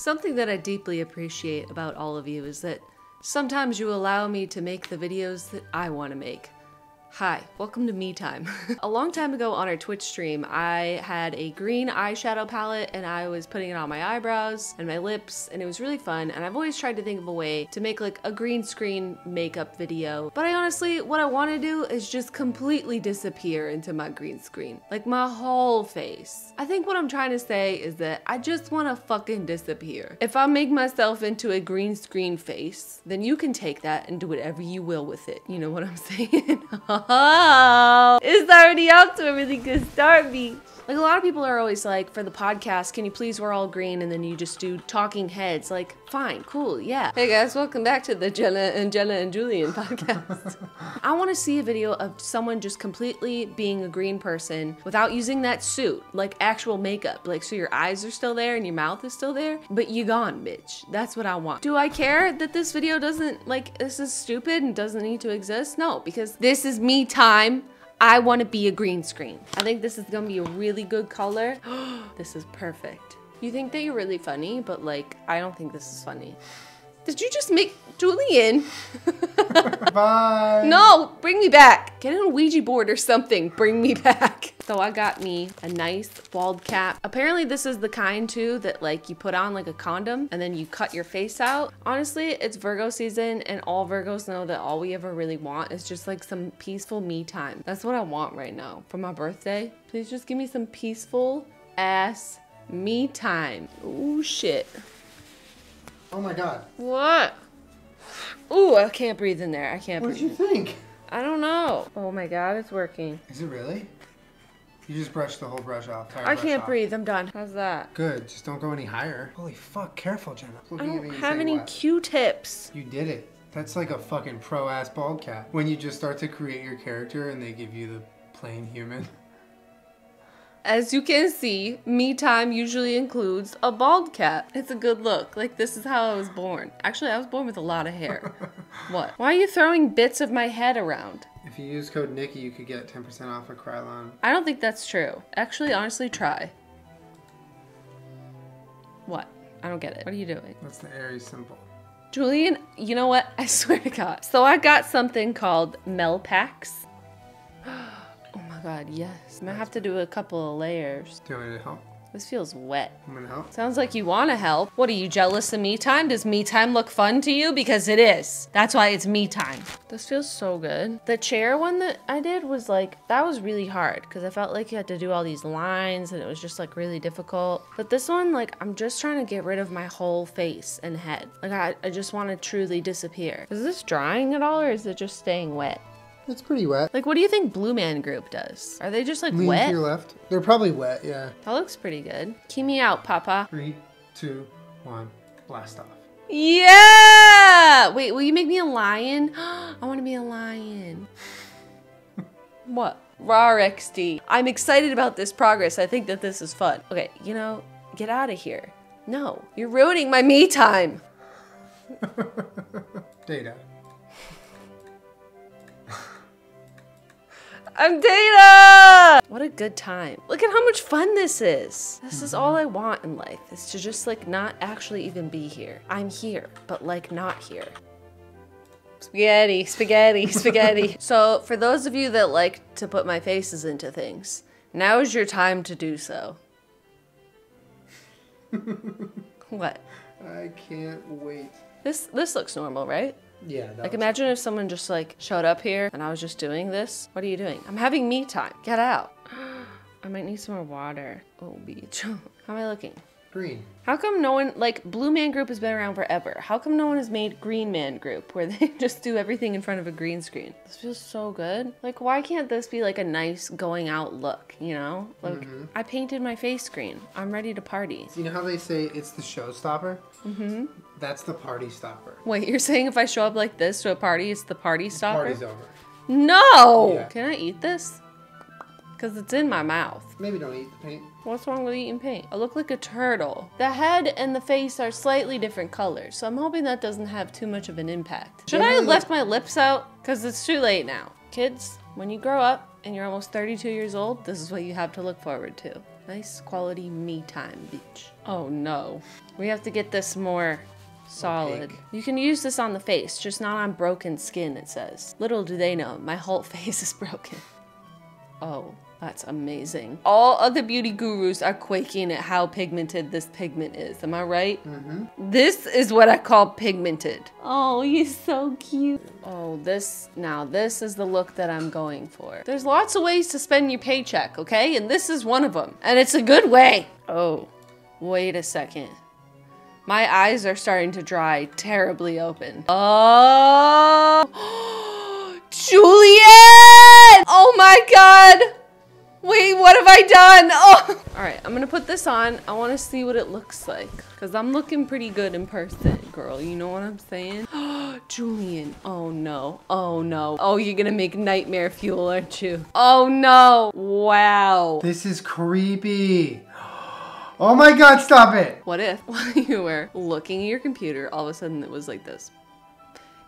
Something that I deeply appreciate about all of you is that sometimes you allow me to make the videos that I want to make. Hi, welcome to me time. a long time ago on our Twitch stream, I had a green eyeshadow palette and I was putting it on my eyebrows and my lips and it was really fun and I've always tried to think of a way to make like a green screen makeup video. But I honestly, what I want to do is just completely disappear into my green screen. Like my whole face. I think what I'm trying to say is that I just want to fucking disappear. If I make myself into a green screen face, then you can take that and do whatever you will with it. You know what I'm saying? Oh, it's already off to a really good start, B. Like a lot of people are always like, for the podcast, can you please wear all green and then you just do talking heads? Like, fine, cool, yeah. Hey guys, welcome back to the Jenna and Jenna and Julien podcast. I want to see a video of someone just completely being a green person without using that suit, like actual makeup. Like, so your eyes are still there and your mouth is still there, but you gone, bitch. That's what I want. Do I care that this video doesn't, like, this is stupid and doesn't need to exist? No, because this is me time. I want to be a green screen. I think this is gonna be a really good color. this is perfect. You think that you're really funny, but like, I don't think this is funny. Did you just make Julien? Bye. No, bring me back. Get on a Ouija board or something. Bring me back. So I got me a nice bald cap. Apparently this is the kind too that like you put on like a condom and then you cut your face out. Honestly, it's Virgo season and all Virgos know that all we ever really want is just like some peaceful me time. That's what I want right now for my birthday. Please just give me some peaceful ass me time. Oh shit. Oh my god. What? Ooh, I can't breathe in there. I can't What breathe. What did you think? I don't know. Oh my god, it's working. Is it really? You just brushed the whole brush off. I brush can't off. breathe. I'm done. How's that? Good. Just don't go any higher. Holy fuck. Careful, Jenna. I don't me have any? Q-tips. You did it. That's like a fucking pro ass bald cap. When you just start to create your character and they give you the plain human. As you can see, me time usually includes a bald cap. It's a good look. Like this is how I was born. Actually, I was born with a lot of hair. what? Why are you throwing bits of my head around? If you use code Nikki, you could get 10% off a Krylon. I don't think that's true. Actually, honestly, try. What? I don't get it. What are you doing? That's the Aries symbol. Julien, you know what? I swear to God. So I got something called Melpax. Oh God, yes. I'm gonna have to do a couple of layers. Do you want me to help? This feels wet. I'm gonna help. Sounds like you want to help. What are you jealous of me time? Does me time look fun to you? Because it is. That's why it's me time. This feels so good. The chair one that I did was like, that was really hard because I felt like you had to do all these lines and it was just like really difficult. But this one, like, I'm just trying to get rid of my whole face and head. Like, I, I just want to truly disappear. Is this drying at all or is it just staying wet? It's pretty wet. Like, what do you think Blue Man Group does? Are they just like Lean wet? to your left. They're probably wet, yeah. That looks pretty good. Key me out, Papa. Three, two, one, blast off. Yeah! Wait, will you make me a lion? I want to be a lion. what? Raw XD. I'm excited about this progress. I think that this is fun. Okay, you know, get out of here. No, you're ruining my me time. Data. I'm Data! What a good time. Look at how much fun this is. This is all I want in life, is to just like not actually even be here. I'm here, but like not here. Spaghetti, spaghetti, spaghetti. so, for those of you that like to put my faces into things, now is your time to do so. what? I can't wait. This this looks normal, right? Yeah, Like imagine if someone just like showed up here and I was just doing this. What are you doing? I'm having me time. Get out. I might need some more water. Oh, beach. How am I looking? green. How come no one like Blue Man Group has been around forever? How come no one has made Green Man Group where they just do everything in front of a green screen? This feels so good. Like why can't this be like a nice going out look, you know? Like I painted my face green. I'm ready to party. You know how they say it's the showstopper? Mm-hmm. That's the party stopper. Wait, you're saying if I show up like this to a party, it's the party stopper? Party's over. No! Yeah. Can I eat this? Because it's in my mouth. Maybe don't eat the paint. What's wrong with eating paint? I look like a turtle. The head and the face are slightly different colors, so I'm hoping that doesn't have too much of an impact. Should I have left my lips out? Because it's too late now. Kids, when you grow up and you're almost 32 years old, this is what you have to look forward to. Nice quality me time beach. Oh no. We have to get this more solid. Opaque. You can use this on the face, just not on broken skin, it says. Little do they know, my whole face is broken. Oh, that's amazing. All other beauty gurus are quaking at how pigmented this pigment is. Am I right? Mm-hmm. This is what I call pigmented. Oh, you're so cute. Oh, this, now this is the look that I'm going for. There's lots of ways to spend your paycheck, okay? And this is one of them. And it's a good way. Oh, wait a second. My eyes are starting to dry terribly open. Oh, Juliet! Oh my god! Wait, what have I done? Oh! All right, I'm gonna put this on. I wanna see what it looks like. Cause I'm looking pretty good in person, girl. You know what I'm saying? Julien, oh no, oh no. Oh, you're gonna make nightmare fuel, aren't you? Oh no, wow. This is creepy. Oh my god, stop it! What if while you were looking at your computer, all of a sudden it was like this?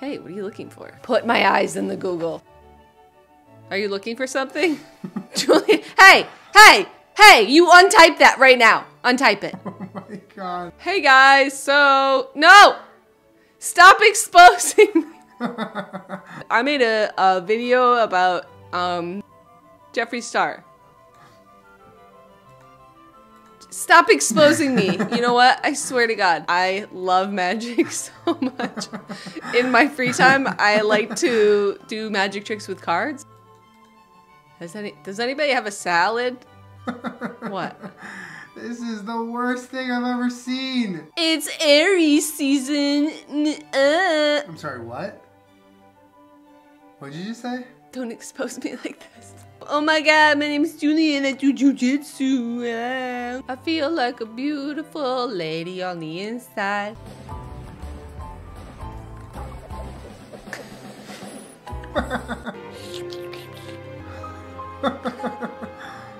Hey, what are you looking for? Put my eyes in the Google. Are you looking for something? Julien, hey, hey, hey, you untype that right now. Untype it. Oh my god. Hey guys, so, no! Stop exposing me! I made a, a video about um, Jeffree Star. Stop exposing me. You know what? I swear to God, I love magic so much. In my free time, I like to do magic tricks with cards. Has any, does anybody have a salad? What? This is the worst thing I've ever seen. It's Aries season. Uh. I'm sorry, what? What did you just say? Don't expose me like this. Oh my god, my name is Julien. I do jujitsu. Ah. I feel like a beautiful lady on the inside.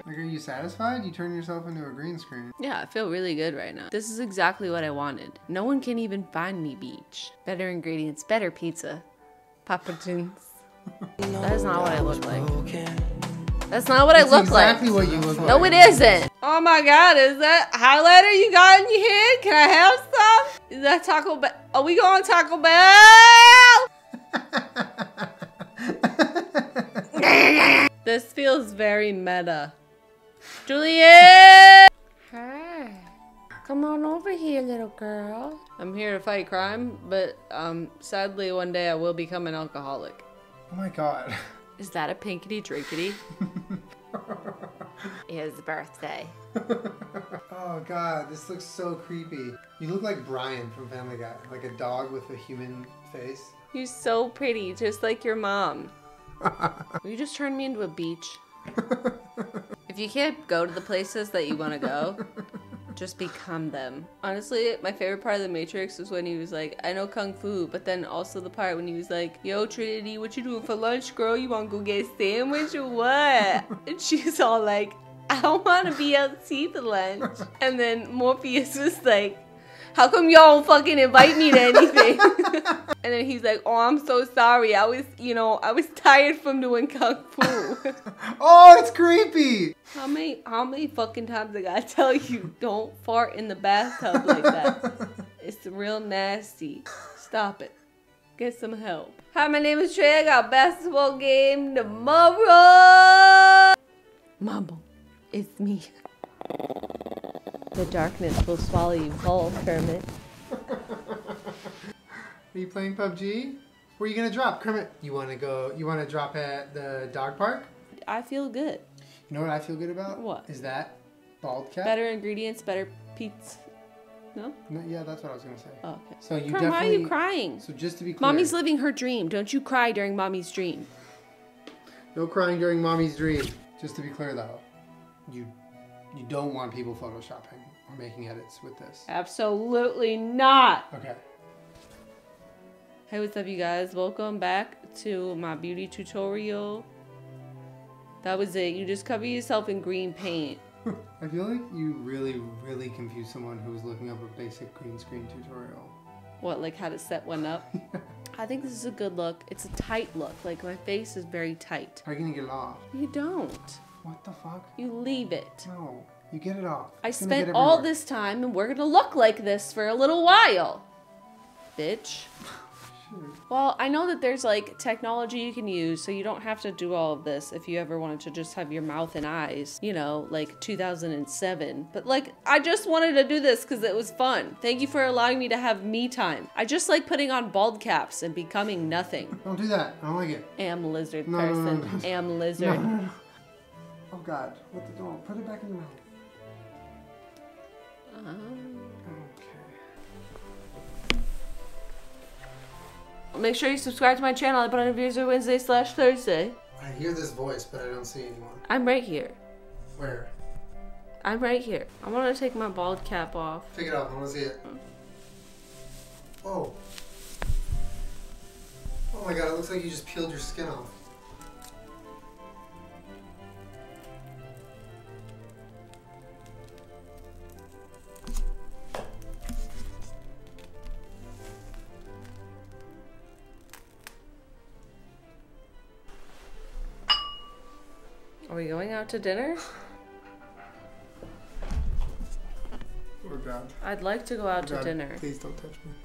Like, are you satisfied? You turn yourself into a green screen. Yeah, I feel really good right now. This is exactly what I wanted. No one can even find me beach. Better ingredients, better pizza. Papa John's. That is not what I look like. That's not what I That's look exactly like. what you look like. No, it isn't. Oh my god, is that highlighter you got in your head? Can I have some? Is that Taco Bell? Are we going Taco Bell? This feels very meta. Juliet! Hi. Come on over here, little girl. I'm here to fight crime, but um, sadly, one day I will become an alcoholic. Oh my god. Is that a pinkety drinkety? His birthday. Oh god, this looks so creepy. You look like Brian from Family Guy, like a dog with a human face. You're so pretty, just like your mom. Will you just turn me into a beach? If you can't go to the places that you want to go, just become them. Honestly, my favorite part of The Matrix was when he was like, I know Kung Fu, but then also the part when he was like, Yo, Trinity, what you doing for lunch, girl? You want to go get a sandwich or what? and she's all like, I don't want to be out to eat the lunch. And then Morpheus was like, how come y'all don't fucking invite me to anything? and then he's like, oh, I'm so sorry. I was, you know, I was tired from doing kung fu. Oh, it's creepy! how many, how many fucking times I gotta tell you, don't fart in the bathtub like that. It's real nasty. Stop it. Get some help. Hi, my name is Trey. I got a basketball game tomorrow. Mumble, it's me. The darkness will swallow you whole, Kermit. Are you playing PUBG? Where are you gonna drop? Kermit, you wanna go, you wanna drop at the dog park? I feel good. You know what I feel good about? What? Is that bald cat? Better ingredients, better pizza. No? No, yeah, that's what I was gonna say. Oh, okay. So you Kerm, definitely. why are you crying? So just to be clear, Mommy's living her dream. Don't you cry during mommy's dream. no crying during mommy's dream. Just to be clear though, you you don't want people photoshopping or making edits with this. Absolutely not. Okay. Hey, what's up, you guys? Welcome back to my beauty tutorial. That was it. You just cover yourself in green paint. I feel like you really, really confused someone who was looking up a basic green screen tutorial. What, like how to set one up? I think this is a good look. It's a tight look. Like my face is very tight. How are you gonna get it off? You don't. What the fuck? You leave it. No. You get it all. I It's spent all this time and we're gonna look like this for a little while. Bitch. Well, I know that there's like technology you can use, so you don't have to do all of this if you ever wanted to just have your mouth and eyes, you know, like 2007. But like, I just wanted to do this because it was fun. Thank you for allowing me to have me time. I just like putting on bald caps and becoming nothing. Don't do that. I don't like it. Am lizard No, no, no, person. no. Am lizard. no, no. Oh God! What the? Don't put it back in your mouth. Um, Okay. make sure you subscribe to my channel. I put on videos every Wednesday slash Thursday. I hear this voice, but I don't see anyone. I'm right here. Where? I'm right here. I want to take my bald cap off. Take it off. I want to see it. Oh. Oh my God! It looks like you just peeled your skin off. Going out to dinner? Oh God! I'd like to go out to God, dinner. Please don't touch me.